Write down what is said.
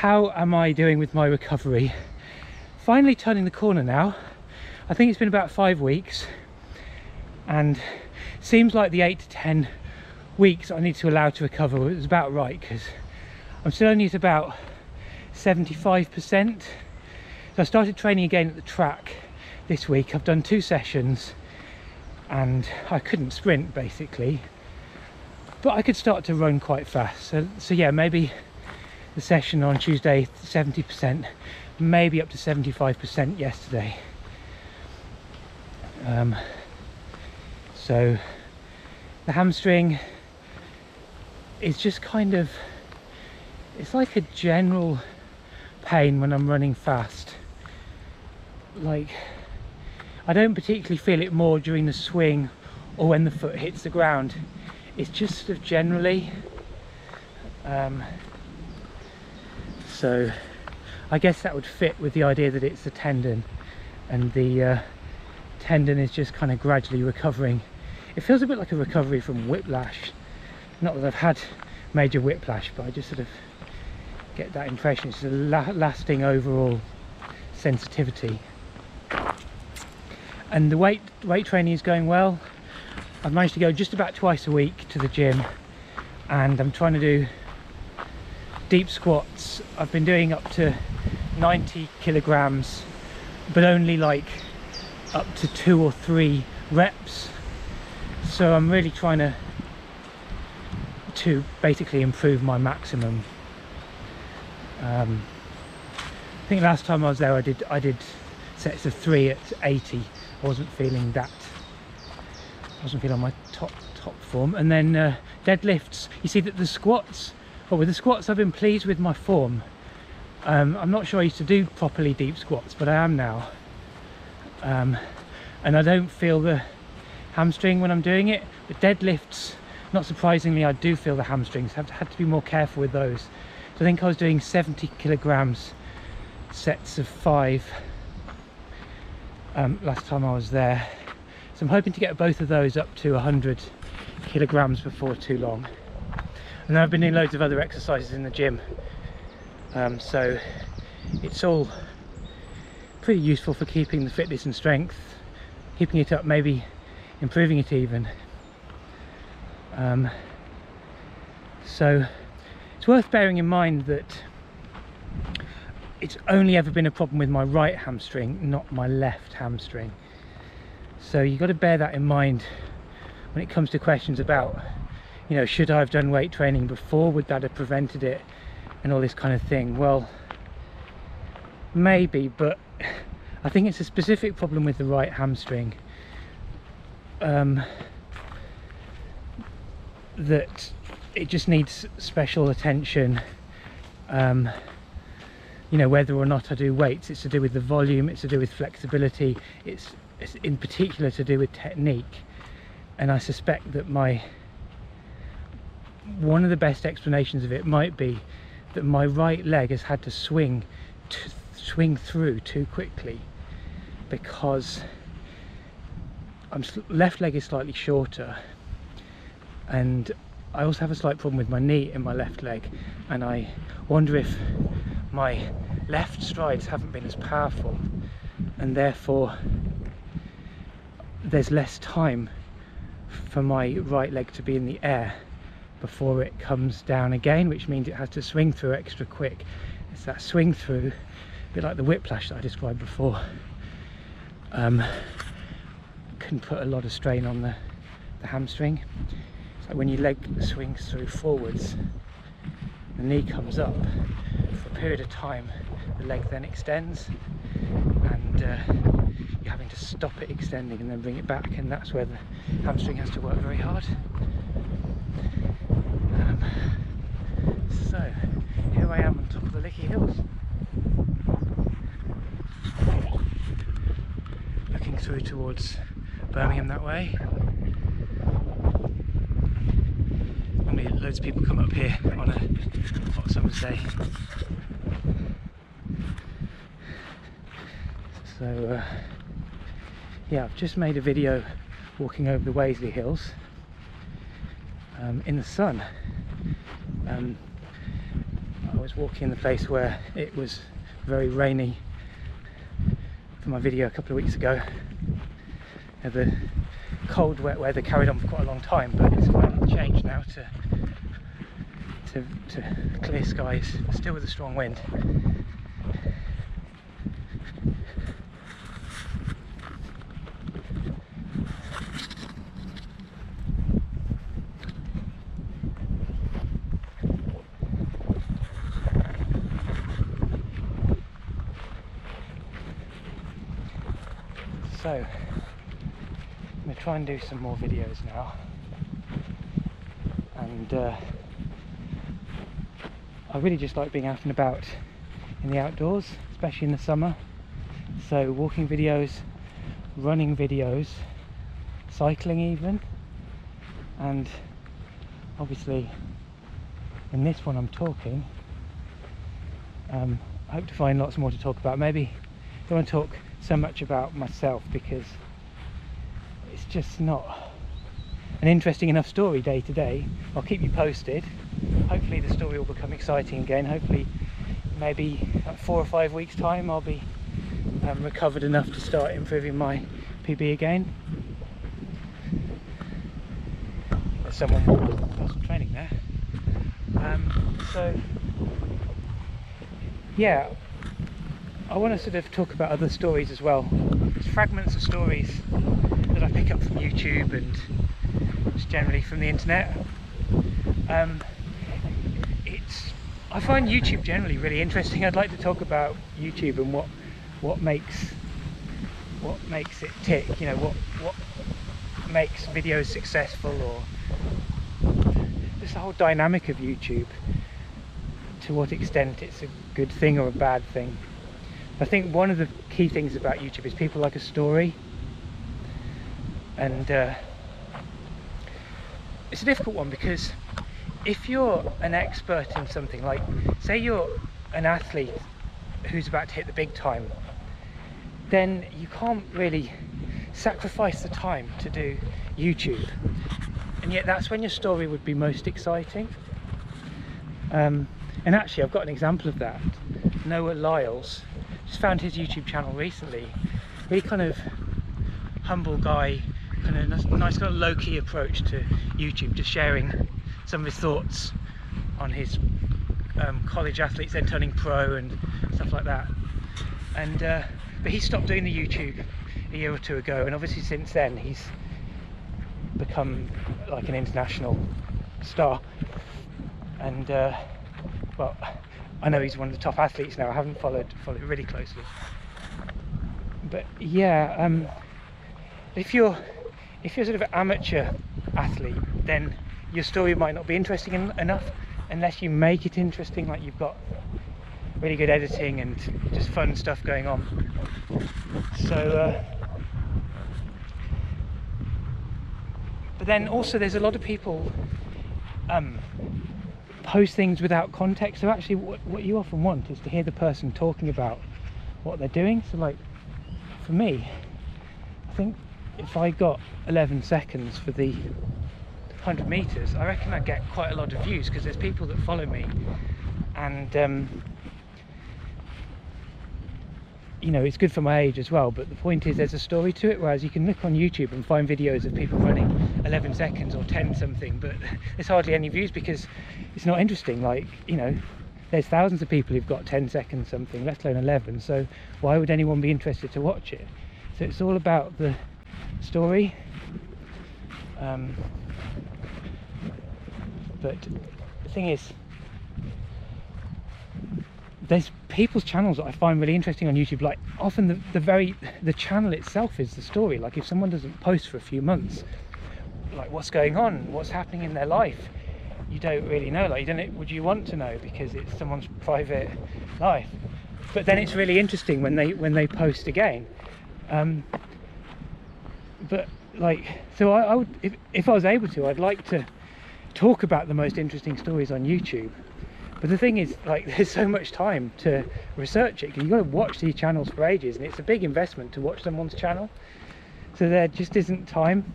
how am I doing with my recovery? Finally turning the corner now. I think it's been about five weeks and seems like the eight to 10 weeks I need to allow to recover is about right because I'm still only at about 75%. So I started training again at the track this week. I've done two sessions and I couldn't sprint basically, but I could start to run quite fast. So, so yeah, maybe the session on Tuesday 70%, maybe up to 75% yesterday. Um, so the hamstring is just kind of it's like a general pain when I'm running fast like I don't particularly feel it more during the swing or when the foot hits the ground it's just sort of generally um, so I guess that would fit with the idea that it's a tendon and the uh, tendon is just kind of gradually recovering. It feels a bit like a recovery from whiplash. Not that I've had major whiplash but I just sort of get that impression. It's a la lasting overall sensitivity. And the weight weight training is going well. I've managed to go just about twice a week to the gym and I'm trying to do deep squats I've been doing up to 90 kilograms but only like up to two or three reps. So I'm really trying to to basically improve my maximum. Um, I think last time I was there I did I did sets of three at 80 I wasn't feeling that I wasn't feeling my top top form. And then uh, deadlifts. You see that the squats well with the squats I've been pleased with my form um, I'm not sure I used to do properly deep squats but I am now um, and I don't feel the hamstring when I'm doing it. But deadlifts, not surprisingly, I do feel the hamstrings. I've had to be more careful with those. So I think I was doing 70 kilograms sets of five um, last time I was there. So I'm hoping to get both of those up to 100 kilograms before too long. And I've been doing loads of other exercises in the gym. Um, so it's all pretty useful for keeping the fitness and strength, keeping it up maybe improving it even. Um, so it's worth bearing in mind that it's only ever been a problem with my right hamstring, not my left hamstring. So you've got to bear that in mind when it comes to questions about, you know, should I have done weight training before? Would that have prevented it? And all this kind of thing. Well, maybe, but I think it's a specific problem with the right hamstring um, that it just needs special attention um, you know whether or not I do weights it's to do with the volume it's to do with flexibility it's, it's in particular to do with technique and I suspect that my one of the best explanations of it might be that my right leg has had to swing to swing through too quickly because I'm left leg is slightly shorter and I also have a slight problem with my knee in my left leg and I wonder if my left strides haven't been as powerful and therefore there's less time for my right leg to be in the air before it comes down again which means it has to swing through extra quick it's that swing through a bit like the whiplash that I described before um, can put a lot of strain on the, the hamstring. So when your leg swings through forwards, the knee comes up. For a period of time, the leg then extends and uh, you're having to stop it extending and then bring it back and that's where the hamstring has to work very hard. So, here I am on top of the Lickey Hills. Looking through towards Birmingham that way. Normally loads of people come up here on a hot summer's day. So uh, yeah, I've just made a video walking over the Waseley Hills um, in the sun. Um, I was walking in the place where it was very rainy for my video a couple of weeks ago. The cold wet weather carried on for quite a long time but it's finally changed now to to, to clear skies still with a strong wind so I'm going to try and do some more videos now. And uh, I really just like being out and about in the outdoors especially in the summer. So walking videos running videos cycling even. And obviously in this one I'm talking um, I hope to find lots more to talk about. Maybe don't want to talk so much about myself because it's just not an interesting enough story day to day. I'll keep you posted. Hopefully the story will become exciting again. Hopefully maybe four or five weeks time I'll be um, recovered enough to start improving my PB again. There's someone personal training there. Um, so yeah, I want to sort of talk about other stories as well. There's fragments of stories that I pick up from YouTube and just generally from the internet. Um, it's I find YouTube generally really interesting. I'd like to talk about YouTube and what what makes what makes it tick. You know what what makes videos successful or just the whole dynamic of YouTube. To what extent it's a good thing or a bad thing. I think one of the key things about YouTube is people like a story. And uh, it's a difficult one because if you're an expert in something like say you're an athlete who's about to hit the big time then you can't really sacrifice the time to do YouTube. And yet that's when your story would be most exciting. Um, and actually I've got an example of that. Noah Lyles just found his YouTube channel recently. Really kind of humble guy, kind of nice, nice kind of low-key approach to YouTube, just sharing some of his thoughts on his um, college athletes then turning pro and stuff like that. And uh, but he stopped doing the YouTube a year or two ago, and obviously since then he's become like an international star. And uh, well, I know he's one of the top athletes now. I haven't followed followed really closely, but yeah, um, if you're if you're sort of an amateur athlete, then your story might not be interesting en enough unless you make it interesting. Like you've got really good editing and just fun stuff going on. So, uh, but then also there's a lot of people um, post things without context. So actually what, what you often want is to hear the person talking about what they're doing. So like for me, I think if I got 11 seconds for the 100 meters, I reckon I'd get quite a lot of views because there's people that follow me and um, you know it's good for my age as well but the point is there's a story to it whereas you can look on youtube and find videos of people running 11 seconds or 10 something but there's hardly any views because it's not interesting. Like you know there's thousands of people who've got 10 seconds something let alone 11 so why would anyone be interested to watch it? So it's all about the story. Um, but the thing is there's people's channels that I find really interesting on YouTube like often the, the very the channel itself is the story. Like if someone doesn't post for a few months like what's going on? What's happening in their life? You don't really know. Like you don't would you want to know? Because it's someone's private life. But then it's really interesting when they when they post again. Um, but like so I, I would if, if I was able to I'd like to talk about the most interesting stories on YouTube but the thing is like there's so much time to research it you've got to watch these channels for ages and it's a big investment to watch someone's channel. So there just isn't time